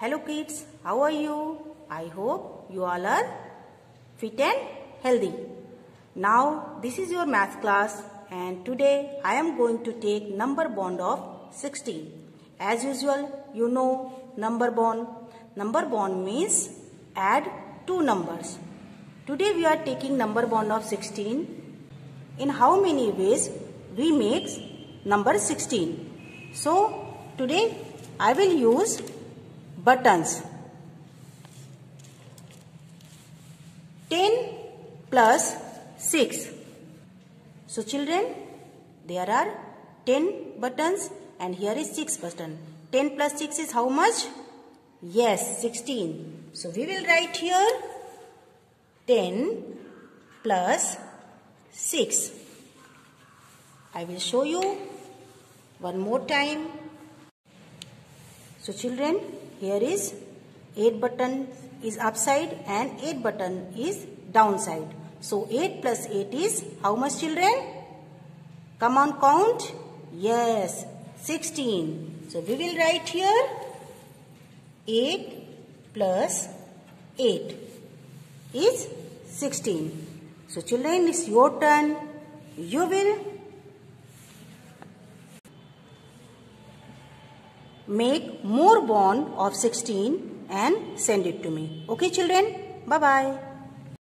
Hello kids, how are you? I hope you all are fit and healthy. Now this is your math class and today I am going to take number bond of 16. As usual, you know number bond. Number bond means add two numbers. Today we are taking number bond of 16. In how many ways we make number 16? So today I will use buttons. 10 plus 6. So children, there are 10 buttons and here is 6 button. 10 plus 6 is how much? Yes, 16. So we will write here 10 plus 6. I will show you one more time. So children, here is 8 button is upside and 8 button is downside. So 8 plus 8 is how much children? Come on count. Yes, 16. So we will write here 8 plus 8 is 16. So children, it's your turn. You will make more bond of 16 and send it to me. Okay children? Bye-bye.